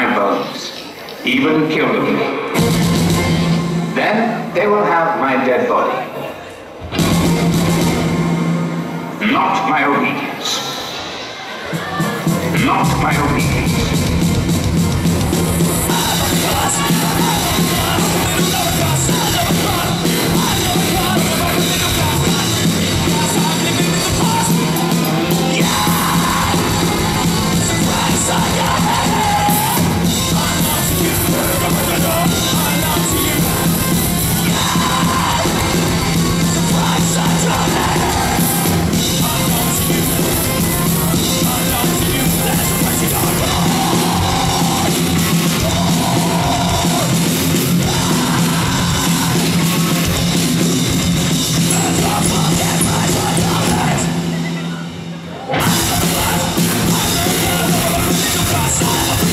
my bones, even kill them. Then they will have my dead body. Not my obedience. Not my obedience. Yes.